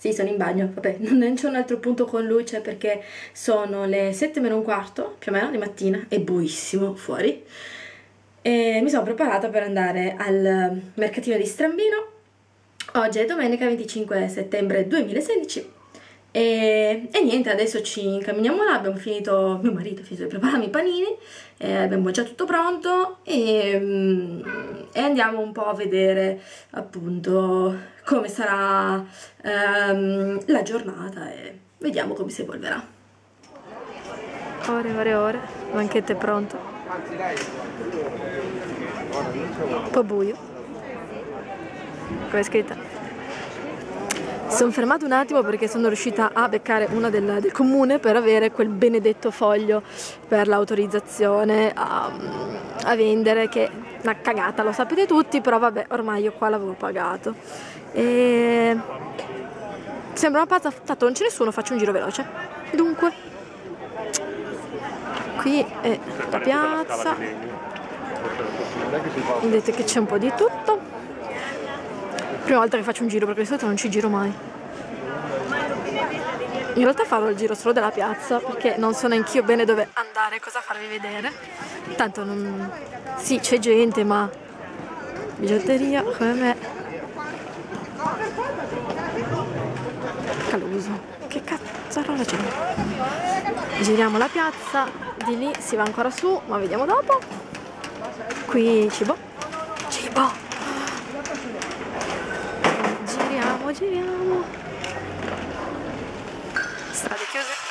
Sì, sono in bagno, vabbè, non c'è un altro punto con luce perché sono le 7 meno un quarto, più o meno, di mattina, è buissimo fuori. E mi sono preparata per andare al mercatino di Strambino. Oggi è domenica 25 settembre 2016 e, e, niente, adesso ci incamminiamo là, abbiamo finito, mio marito ha finito di prepararmi i panini, eh, abbiamo già tutto pronto e, mm, e, andiamo un po' a vedere appunto come sarà ehm, la giornata e vediamo come si evolverà. Ore, ore, ore, banchette pronto. Un po' buio. Come è scritta? Sono fermata un attimo perché sono riuscita a beccare una del, del comune per avere quel benedetto foglio per l'autorizzazione a, a, vendere che è una cagata, lo sapete tutti, però vabbè, ormai io qua l'avevo pagato. E... Sembra una pazza, tanto non c'è nessuno, faccio un giro veloce. Dunque, qui è la piazza, vedete che c'è un po' di tutto prima volta che faccio un giro perché di solito non ci giro mai. In realtà farò il giro solo della piazza perché non so neanch'io bene dove andare cosa farvi vedere. Tanto non... Sì, c'è gente, ma... Bigiotteria come me. Caluso. Che cazzarola c'è? Giriamo la piazza, di lì si va ancora su, ma vediamo dopo. Qui. Cibo! Giriamo. Strade chiuse.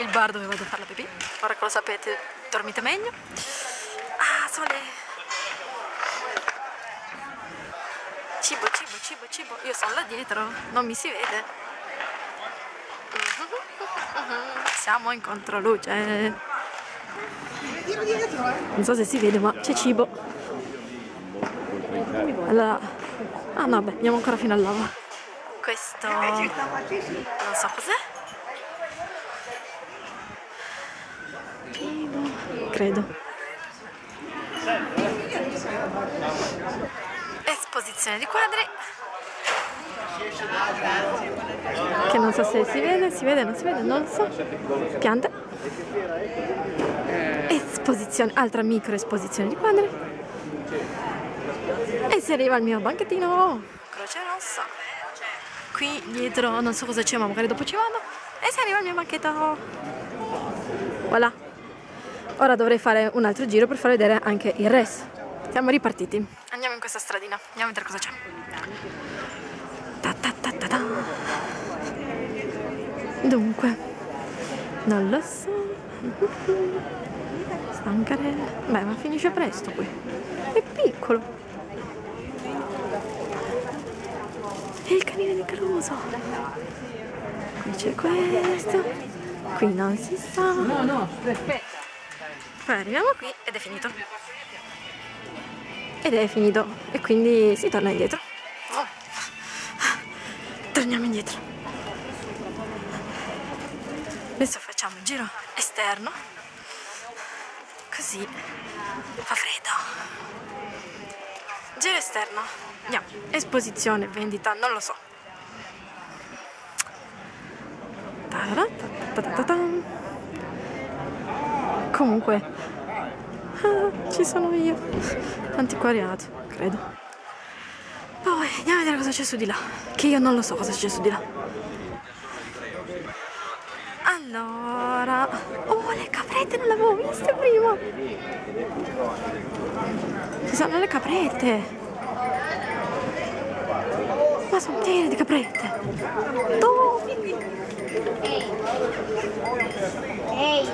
Il bar dove vado a fare la pipì. Ora che lo sapete, dormite meglio. Ah, sole. Cibo, cibo, cibo, cibo. Io sono là dietro, non mi si vede. Siamo in controluce. Non so se si vede, ma c'è cibo. Allora, Ah no, beh, andiamo ancora fino all'ava. Questo... non so cos'è. Credo. Esposizione di quadri. Che non so se si vede, si vede, non si vede, non so. Piante. Esposizione, altra micro esposizione di quadri. E si arriva al mio banchettino, Croce Rossa. Qui dietro non so cosa c'è, ma magari dopo ci vado. E si arriva al mio banchetto. Voilà. Ora dovrei fare un altro giro per far vedere anche il resto. Siamo ripartiti. Andiamo in questa stradina, andiamo a vedere cosa c'è. Ta ta ta ta ta. Dunque, non lo so. Stancarella. Beh, ma finisce presto qui. È piccolo. E il canine di Caruso. Qui c'è questo. Qui non si sa. No, no, aspetta. Poi arriviamo qui ed è finito. Ed è finito. E quindi si torna indietro. Torniamo indietro. Adesso facciamo il giro esterno. Così fa freddo. Giro esterno. Andiamo. Esposizione, vendita, non lo so. Comunque, ah, ci sono io. Antiquariato, credo. Poi andiamo a vedere cosa c'è su di là. Che io non lo so cosa c'è su di là. Allora, caprette non le avevo viste prima. Ci sono le caprette. Ma sono piene di caprette. Dove? Ehi,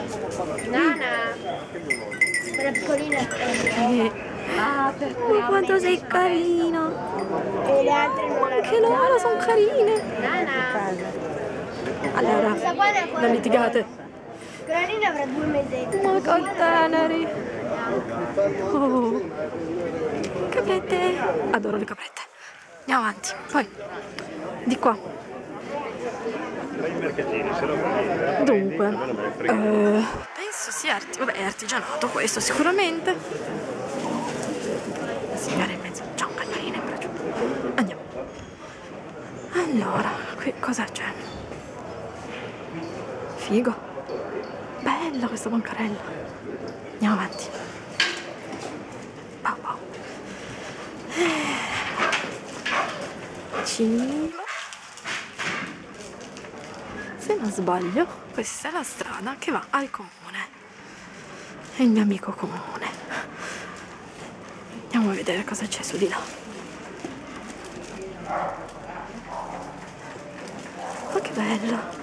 Nana. Quella piccolina. Eh. Ah, per Ma quanto sei carino. E le altre non Anche loro sono carine. Nana. Allora, non litigate. Granina avrà due mesetti. Ma che teneri. Oh. Caprette. Adoro le caprette. Andiamo avanti. Poi, di qua. Dunque, eh, penso sia arti vabbè, è artigianato questo sicuramente. Signore in mezzo, c'è un cagnolino in braccio. Andiamo. Allora, qui cosa c'è? Figo. Bella questa bancarella. Andiamo avanti. Pau, pau. Cibo. Se non sbaglio, questa è la strada che va al comune. È il mio amico comune. Andiamo a vedere cosa c'è su di là. Ma che bello!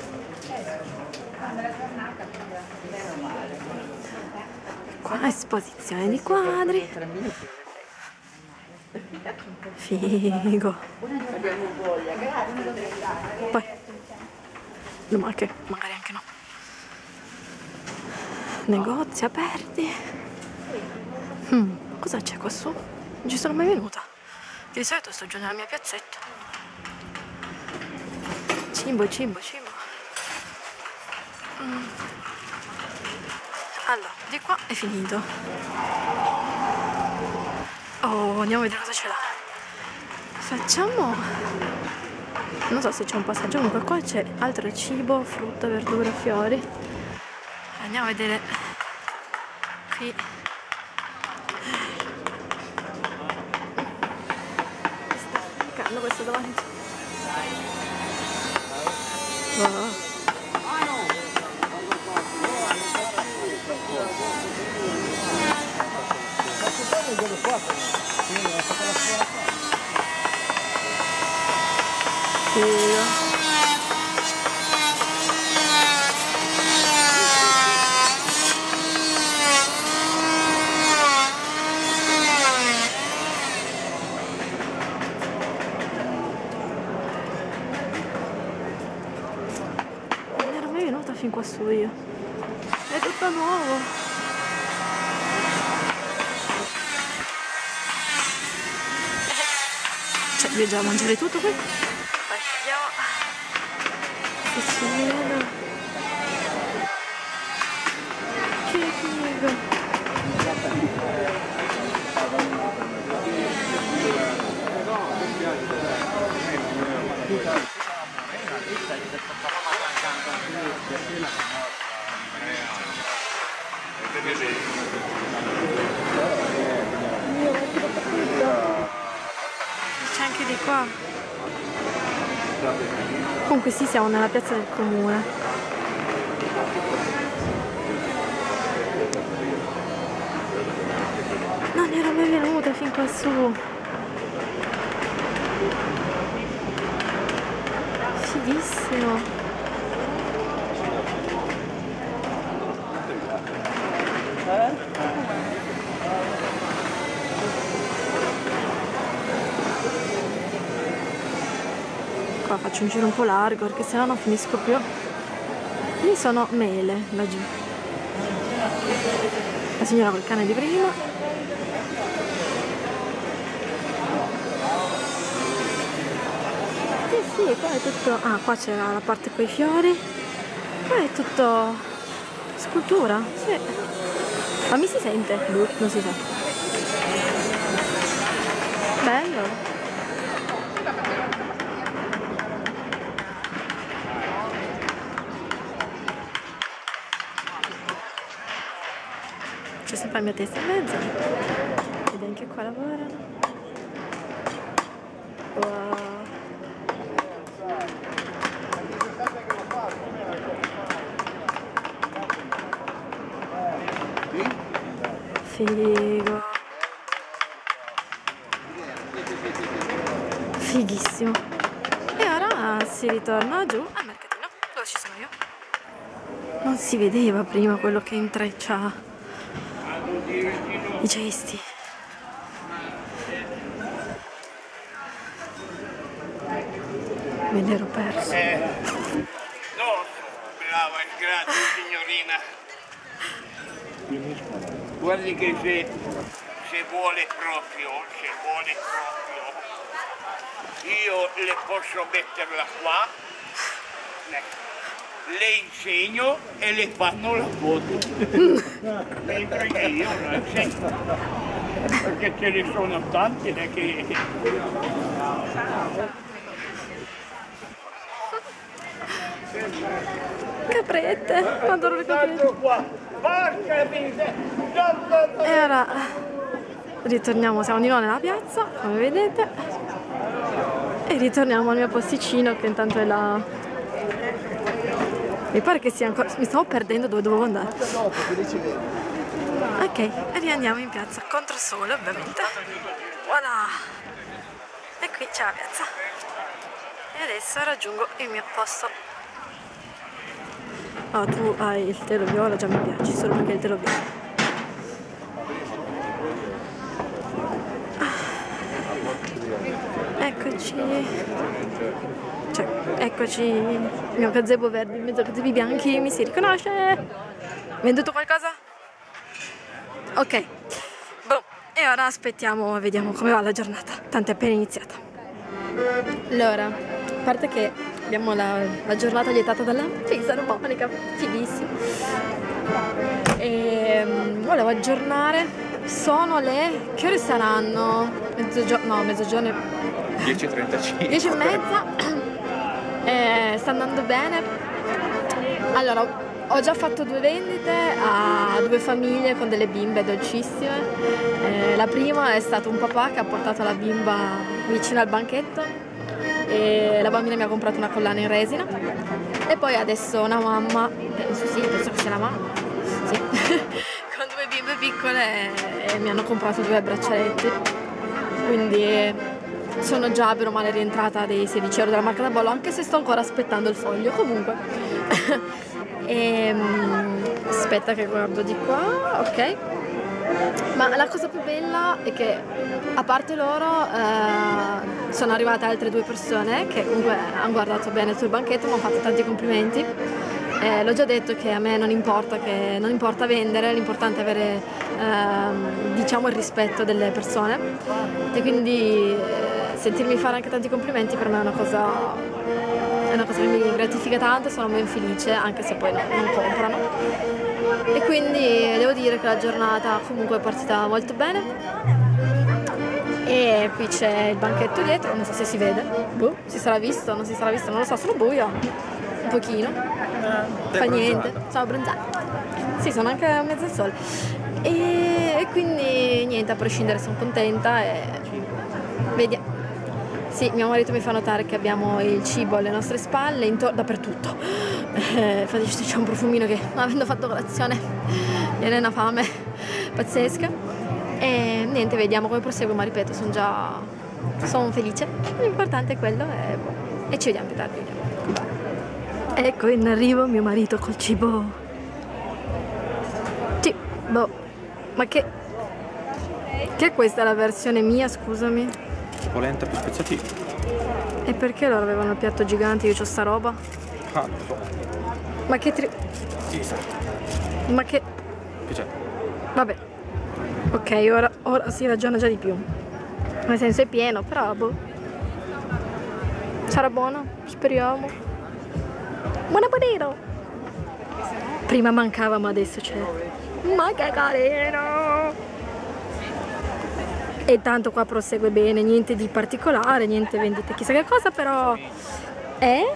Qua esposizione di quadri. Figo. Poi, no, ma che magari anche no. Negozi aperti. Hmm, cosa c'è qua su? Non ci sono mai venuta. Di solito sto giù nella mia piazzetta. Cibo, cibo, cibo. Mm. Allora, di qua è finito. Oh, andiamo a vedere cosa c'è là. Facciamo... Non so se c'è un passaggio, comunque qua c'è altro cibo, frutta, verdura, fiori. Andiamo a vedere qui. Sta ficcando questo davanti. Wow. Venuta fin qua su io. È tutto nuovo. Cioè, io già mangiare tutto qui. Andiamo. Siciliano. Che figo. C'è anche di qua. Comunque sì, siamo nella piazza del comune. Non ero mai venuta fin qua su. Fighissimo. Qua faccio un giro un po' largo perché sennò non finisco più. Lì sono mele laggiù. La signora col cane di prima. Sì, sì, qua è tutto. Ah, qua c'era la parte con i fiori. Qua è tutto scultura, sì. Ma mi si sente? Boh, non si sente. La mia testa in mezzo. Ed anche qua lavorano. Wow. Figo. Fighissimo. E ora si ritorna giù al mercatino, dove ci sono io. Non si vedeva prima quello che intreccia i gesti. Me l'ero perso. No, brava, grazie signorina. Guardi che se, se vuole proprio, se vuole proprio, io le posso metterla qua, ecco, le insegno e le fanno la foto. Mentre che io la insegno. Perché ce ne sono tanti eh, che... Caprette, adoro le caprette. Porca miseria. E ora ritorniamo, siamo di nuovo nella piazza, come vedete. E ritorniamo al mio posticino che intanto è là. Mi pare che sia ancora. Mi stavo perdendo dove dovevo andare. Ok, e riandiamo in piazza contro sole ovviamente. Voilà! E qui c'è la piazza. E adesso raggiungo il mio posto. Oh, tu hai il telo viola, già mi piaci, solo perché il telo viola. Eccoci. Cioè, eccoci. Il mio gazebo verde in mezzo a gazebi bianchi. Mi si riconosce? Venduto qualcosa? Ok. Boh. E ora aspettiamo, vediamo come va la giornata. Tanto è appena iniziata. Allora, a parte che abbiamo la, la giornata lietata dalla fisarmonica, fighissimo. E mm, volevo aggiornare. Sono le. Che ore saranno? Mezzogiorno. No, mezzogiorno. 10.35. 10 e mezza. Eh, sta andando bene. Allora, ho già fatto due vendite a due famiglie con delle bimbe dolcissime. Eh, la prima è stato un papà che ha portato la bimba vicino al banchetto e la bambina mi ha comprato una collana in resina. E poi adesso una mamma, penso sì, penso che sia la mamma, sì, con due bimbe piccole e, e mi hanno comprato due braccialetti. Quindi sono già per male rientrata dei 16 euro della marca da bollo, anche se sto ancora aspettando il foglio. Comunque, Ehm, aspetta che guardo di qua, ok. Ma la cosa più bella è che a parte loro eh, sono arrivate altre due persone che comunque hanno guardato bene sul banchetto, mi hanno fatto tanti complimenti. Eh, l'ho già detto che a me non importa, che non importa vendere, l'importante è avere ehm, diciamo il rispetto delle persone e quindi eh, sentirmi fare anche tanti complimenti per me è una cosa, è una cosa che mi gratifica tanto, sono ben felice anche se poi no- non comprano. E quindi devo dire che la giornata comunque è partita molto bene. E qui c'è il banchetto dietro, non so se si vede. Boh, si sarà visto, non si sarà visto, non lo so, sono buio. Un pochino. Fa niente. Sono abbronzata. Sì, sono anche a mezzo al sole. E, e quindi niente, a prescindere sono contenta e. Sì, mio marito mi fa notare che abbiamo il cibo alle nostre spalle, intorno, dappertutto. Eh, infatti c'è un profumino che, avendo fatto colazione, viene una fame pazzesca. E niente, vediamo come prosegue, ma ripeto, sono già... sono felice. L'importante è quello e, boh, e ci vediamo più tardi. Ecco in arrivo mio marito col cibo. Boh, ma che... Che è questa la versione mia, scusami? Polenta più spezzati. E perché loro avevano il piatto gigante io c'ho sta roba? Ah, non so. Ma che tri... Sì, sa. Ma che... Che c'è? Vabbè. Ok, ora, ora si ragiona già di più. Nel senso è pieno, però boh. Sarà buono? Speriamo. Buona bonino! Prima mancava, ma adesso c'è. Ma che carino! E tanto qua prosegue bene, niente di particolare, niente vendite chissà che cosa, però è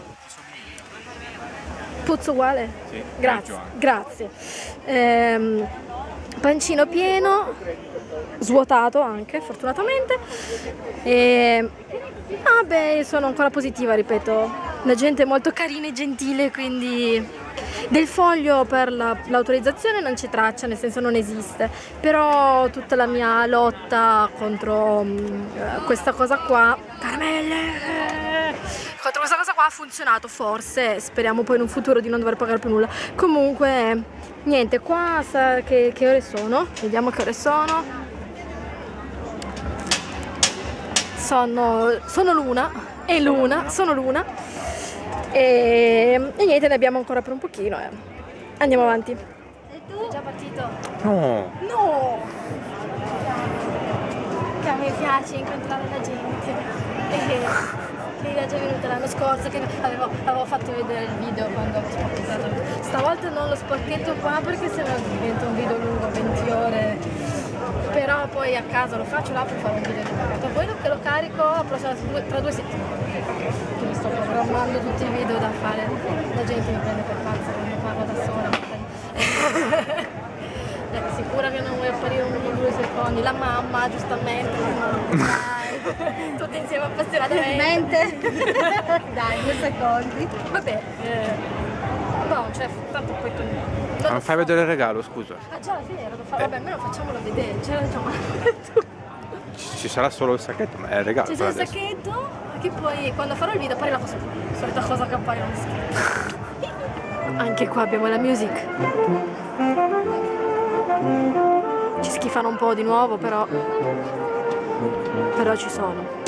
puzzo uguale? Sì, Grazie, grazie. Ehm, pancino pieno, svuotato anche, fortunatamente. E vabbè, sono ancora positiva, ripeto. La gente è molto carina e gentile, quindi del foglio per la- l'autorizzazione non c'è traccia, nel senso non esiste. Però tutta la mia lotta contro mm, eh, questa cosa qua, caramelle, contro questa cosa qua ha funzionato forse, speriamo poi in un futuro di non dover pagare più nulla. Comunque, niente, qua sa che, che ore sono? Vediamo che ore sono. Sono, sono l'una, è l'una, sono l'una. E, e niente, ne abbiamo ancora per un pochino. eh. Andiamo avanti. E tu? È già partito. No. No! Che a me piace incontrare la gente. E che era già venuta l'anno scorso, che avevo, avevo fatto vedere il video quando ho sporchettato. Stavolta non lo sporchetto qua perché sennò diventa un video lungo, 20 ore. Però poi a casa lo faccio là per fare un video sporchetto. Poi lo, lo carico due- tra due settimane. Che mi sto programmando tutti i video da fare. La gente mi prende per pazza quando parlo da sola. Eh, sicura che non vuoi apparire un due secondi? La mamma, giustamente, la mamma, dai. Tutti insieme appassionatamente. Dai, due secondi. Vabbè, eh, no, cioè, tanto poi tu... Ma non fai vedere il regalo, scusa. Ah già, è vero, lo fa, vabbè, almeno facciamolo vedere, c'è ragione. Ci, ci sarà solo il sacchetto, ma è il regalo. C'è per il adesso. sacchetto che poi quando farò il video apparirà così. Solita cosa che appaiono in scritto. Anche qua abbiamo la music. Ci schifano un po' di nuovo però. Però ci sono.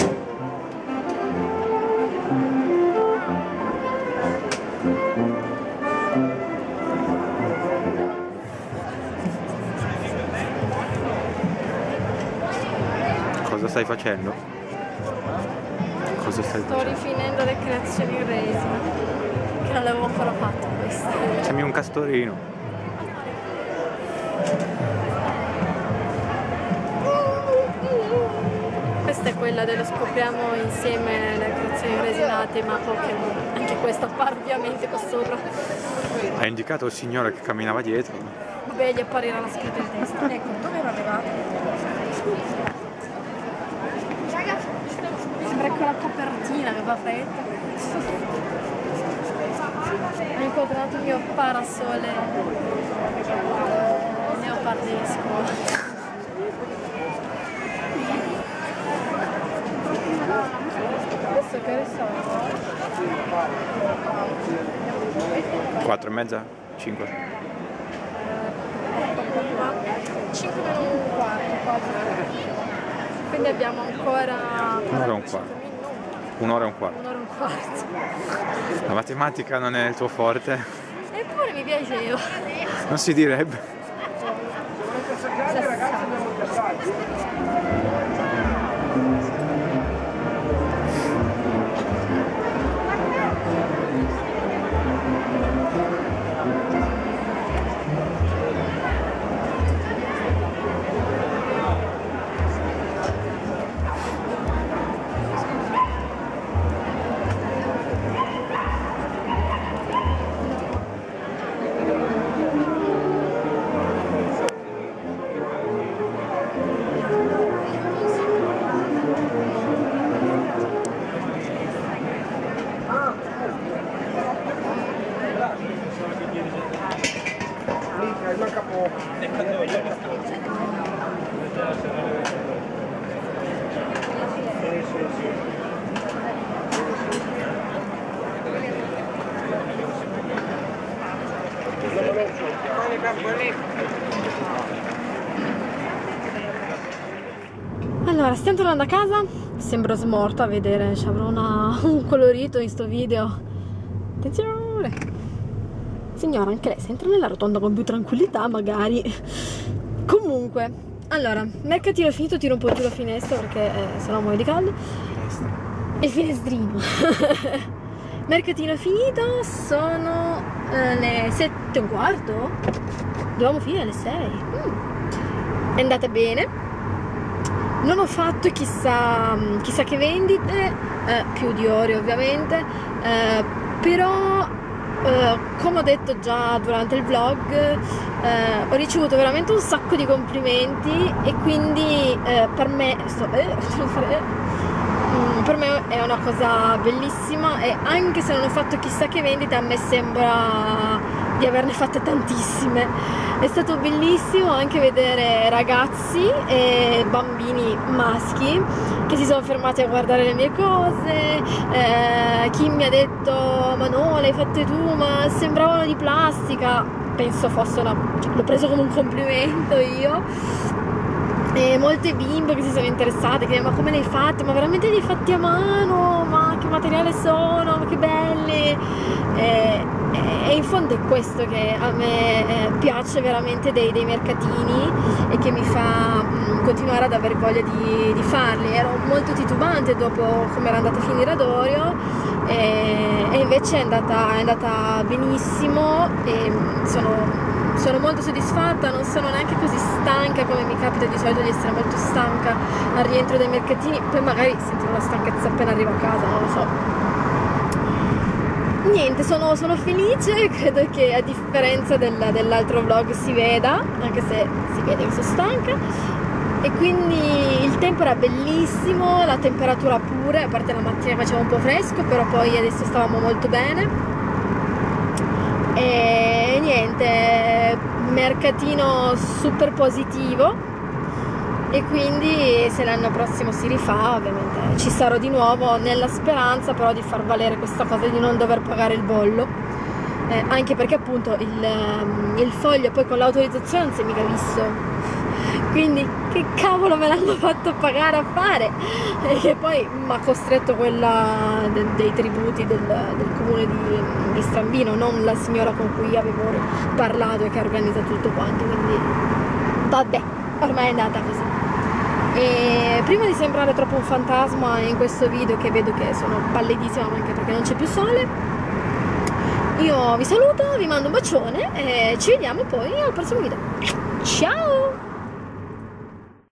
Cosa stai facendo? Cosa stai Sto facendo? rifinendo le creazioni in resina. Che non le avevo ancora fatte queste. Sembri un castorino. Questa è quella dello scopriamo insieme le creazioni resinate ma Pokémon. Anche questa appare ovviamente qua sopra. Ha indicato il signore che camminava dietro. Vabbè, gli apparirà la scritta in testa. Ecco, dove ero Sembra quella copertina che fa fretta. Ho incontrato il mio parasole neopardesco. Adesso che ore sono? 4 e mezza? 5? 5 meno un quarto. Quindi abbiamo ancora Un'ora un 45 quarto. Un'ora e un quarto. un'ora e un quarto. La matematica non è il tuo forte? Eppure mi piaceva. Non si direbbe. Allora, stiamo tornando a casa. Sembro smorta a vedere, ci avrò una- un colorito in sto video. Attenzione! Signora, anche lei se entra nella rotonda con più tranquillità, magari. Comunque, allora, mercatino finito, tiro un po' giù la finestra perché eh, sennò muoio di caldo. Il finestrino. mercatino finito, sono eh, le 7 e un quarto. Dovevamo finire alle 6. È andata bene. Non ho fatto chissà, chissà che vendite, eh, più di ore ovviamente, eh, però eh, come ho detto già durante il vlog, eh, ho ricevuto veramente un sacco di complimenti e quindi eh, per me, sto- eh, mm, per me è una cosa bellissima e anche se non ho fatto chissà che vendite a me sembra di averne fatte tantissime. È stato bellissimo anche vedere ragazzi e bambini maschi che si sono fermati a guardare le mie cose, eh, chi mi ha detto ma no, le hai fatte tu, ma sembravano di plastica, penso fosse una... cioè, l'ho preso come un complimento io. E molte bimbe che si sono interessate, che ma come le hai fatte? Ma veramente li hai fatti a mano? Ma che materiale sono? Ma che belli! E, e in fondo è questo che a me eh, piace veramente dei, dei mercatini e che mi fa mm, continuare ad avere voglia di, di farli. Ero molto titubante dopo come era andata a finire ad Orio e, e invece è andata, è andata benissimo e mm, sono sono molto soddisfatta, non sono neanche così stanca come mi capita di solito di essere molto stanca al rientro dai mercatini, poi magari sentirò la stanchezza appena arrivo a casa, non lo so. Niente, sono, sono felice, credo che a differenza del- dell'altro vlog si veda, anche se si vede che sono stanca. E quindi il tempo era bellissimo, la temperatura pure, a parte la mattina faceva un po' fresco, però poi adesso stavamo molto bene. E niente, mercatino super positivo e quindi se l'anno prossimo si rifà ovviamente ci sarò di nuovo nella speranza però di far valere questa cosa di non dover pagare il bollo. Eh, anche perché appunto il, ehm, il foglio poi con l'autorizzazione non si è mica visto. Quindi che cavolo me l'hanno fatto pagare a fare? E che poi mi ha costretto quella de- dei tributi del, del comune di, di Strambino non la signora con cui avevo parlato e che ha organizzato tutto quanto quindi vabbè ormai è andata così e prima di sembrare troppo un fantasma in questo video che vedo che sono pallidissima anche perché non c'è più sole io vi saluto vi mando un bacione e ci vediamo poi al prossimo video. Ciao